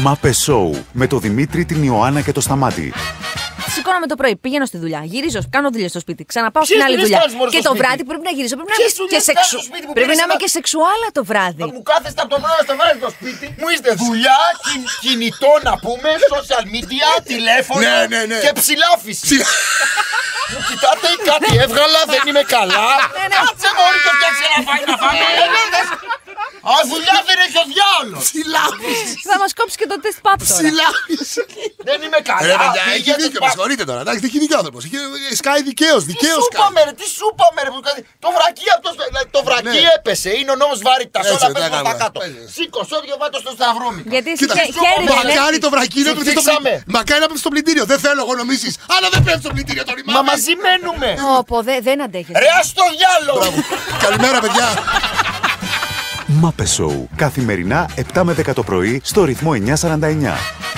Μάπε Σόου με το Δημήτρη, την Ιωάννα και το Σταμάτη. Σηκώνομαι το πρωί, πηγαίνω στη δουλειά, γυρίζω, κάνω δουλειά στο σπίτι, ξαναπάω Ποιες στην άλλη δουλειές δουλειά. κάνεις, μωρέ, Και στο το σπίτι; βράδυ πρέπει να γυρίσω. Πρέπει να, Ποιες είμαι δουλειές και κάνεις σεξου... στο σπίτι που πρέπει πήγες να είμαι να- και σεξουάλα το βράδυ. Μου κάθεστε από το πρωί στο βράδυ στο σπίτι. Μου είστε δουλειά, κιν- κινητό να πούμε, social media, τηλέφωνο Ναι, ναι, ναι. και ψηλάφιση. Μου κοιτάτε κάτι έβγαλα, δεν είμαι καλά. Ναι, ναι. Κάτσε μόλι το φτιάξει ένα φάει να φάμε. Α, δουλειά δεν έχει ο διάολος. Ψηλάφιση. Θα μας κόψει και το τεστ παπ τώρα. Ψηλάφιση. Δεν είμαι Ρε καλά. παιδιά, έχει πήγαινε δίκιο, πα- με συγχωρείτε τώρα. Εντάξει, έχει δίκιο άνθρωπος. Σκάει δικαίως, Τι δικαίως σου σκάει. είπαμε ρε, τι σου είπαμε ρε που κάνει- Το βρακί αυτό, δηλαδή, το βρακί Ναι. έπεσε, είναι ο νόμος βαρύτητας, Έτσι, όλα δεν πέφτουν τα στα κάνουμε. κάτω. Πες. Σήκωσε ό,τι βάτω στο σταυρούμι. Γιατί εσύ Κοίτα, χε- χέρι δεν Μακάρι έχεις. το βρακί να Σου πέφτει στο δείξαμε. πλυντήριο. Μακάρι να πέφτει στο πλυντήριο. Δεν θέλω εγώ νομίσει. Αλλά δεν πέφτει στο πλυντήριο το ρημάδι. Μα μαζί μένουμε. Όπο, δε- δεν αντέχει. Ρε ας το διάλογο. Καλημέρα, παιδιά. Μάπε Σόου. Καθημερινά 7 με 10 το πρωί στο ρυθμό 949.